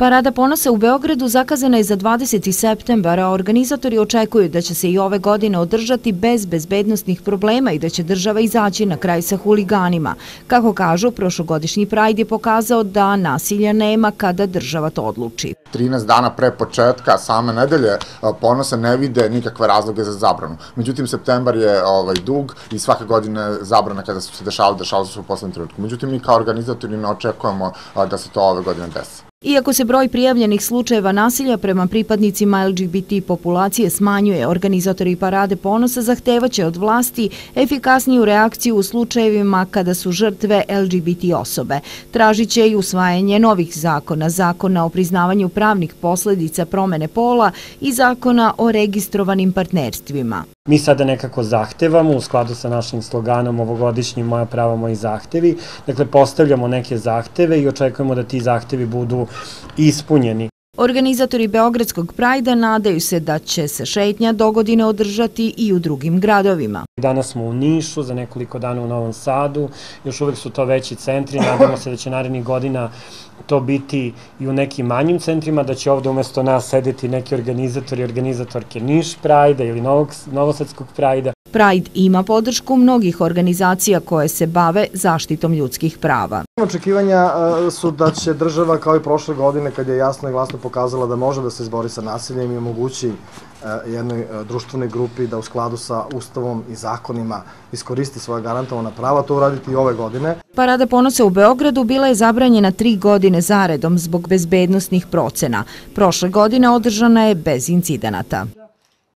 Parada ponosa u Beogradu zakazana je za 20. septembar, a organizatori očekuju da će se i ove godine održati bez bezbednostnih problema i da će država izaći na kraj sa huliganima. Kako kažu, prošlogodišnji Pride je pokazao da nasilja nema kada država to odluči. 13 dana pre početka same nedelje ponosa ne vide nikakve razloge za zabranu. Međutim, septembar je ovaj, dug i svake godine zabrana kada su se dešavali, dešavali su u poslednjem trenutku. Međutim, mi kao organizatori ne očekujemo da se to ove godine desi. Iako se broj prijavljenih slučajeva nasilja prema pripadnicima LGBT populacije smanjuje, organizatori parade ponosa zahtevaće od vlasti efikasniju reakciju u slučajevima kada su žrtve LGBT osobe. Tražit će i usvajanje novih zakona, zakona o priznavanju pravnih posledica promene pola i zakona o registrovanim partnerstvima. Mi sada nekako zahtevamo u skladu sa našim sloganom ovogodišnjim Moja prava, moji zahtevi. Dakle, postavljamo neke zahteve i očekujemo da ti zahtevi budu ispunjeni. Organizatori Beogradskog prajda nadaju se da će se šetnja do godine održati i u drugim gradovima. Danas smo u Nišu, za nekoliko dana u Novom Sadu, još uvek su to veći centri, nadamo se da će narednih godina to biti i u nekim manjim centrima, da će ovde umesto nas sedeti neki organizatori i organizatorke Niš Prajda ili Novosadskog Prajda. Pride ima podršku mnogih organizacija koje se bave zaštitom ljudskih prava. Očekivanja e, su da će država kao i prošle godine kad je jasno i glasno pokazala da može da se izbori sa nasiljem i omogući e, jednoj e, društvenoj grupi da u skladu sa ustavom i zakonima iskoristi svoje garantovana prava, to uraditi i ove godine. Parada ponosa u Beogradu bila je zabranjena tri godine zaredom zbog bezbednostnih procena. Prošle godine održana je bez incidenata.